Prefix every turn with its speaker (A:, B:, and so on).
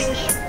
A: you.